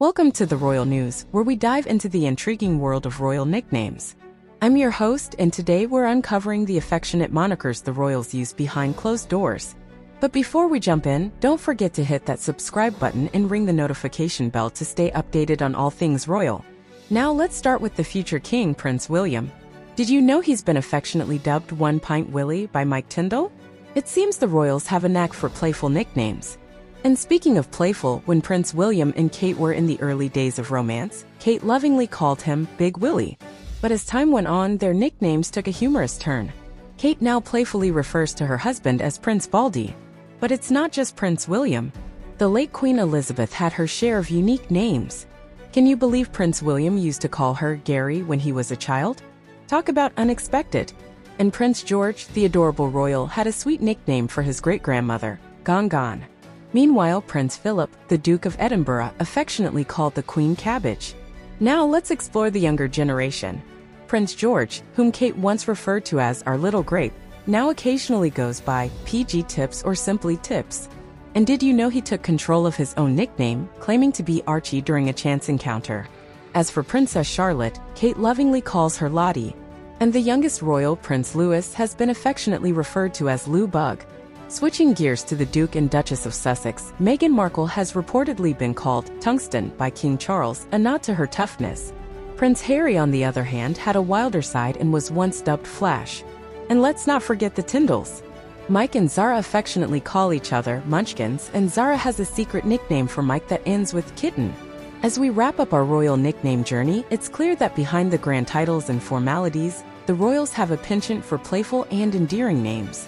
Welcome to the Royal News, where we dive into the intriguing world of royal nicknames. I'm your host, and today we're uncovering the affectionate monikers the royals use behind closed doors. But before we jump in, don't forget to hit that subscribe button and ring the notification bell to stay updated on all things royal. Now let's start with the future king, Prince William. Did you know he's been affectionately dubbed One Pint Willie by Mike Tindall? It seems the royals have a knack for playful nicknames. And speaking of playful, when Prince William and Kate were in the early days of romance, Kate lovingly called him Big Willy. But as time went on, their nicknames took a humorous turn. Kate now playfully refers to her husband as Prince Baldy. But it's not just Prince William. The late Queen Elizabeth had her share of unique names. Can you believe Prince William used to call her Gary when he was a child? Talk about unexpected. And Prince George, the adorable royal, had a sweet nickname for his great-grandmother, Gon Gon. Meanwhile, Prince Philip, the Duke of Edinburgh, affectionately called the Queen Cabbage. Now let's explore the younger generation. Prince George, whom Kate once referred to as our little grape, now occasionally goes by PG Tips or simply Tips. And did you know he took control of his own nickname, claiming to be Archie during a chance encounter? As for Princess Charlotte, Kate lovingly calls her Lottie. And the youngest royal, Prince Louis, has been affectionately referred to as Lou Bug. Switching gears to the Duke and Duchess of Sussex, Meghan Markle has reportedly been called Tungsten by King Charles, a nod to her toughness. Prince Harry, on the other hand, had a wilder side and was once dubbed Flash. And let's not forget the Tindalls. Mike and Zara affectionately call each other Munchkins, and Zara has a secret nickname for Mike that ends with kitten. As we wrap up our royal nickname journey, it's clear that behind the grand titles and formalities, the royals have a penchant for playful and endearing names.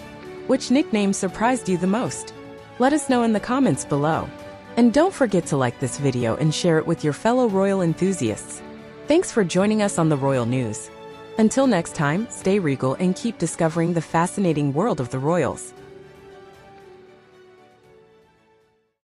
Which nickname surprised you the most? Let us know in the comments below. And don't forget to like this video and share it with your fellow royal enthusiasts. Thanks for joining us on the Royal News. Until next time, stay regal and keep discovering the fascinating world of the royals.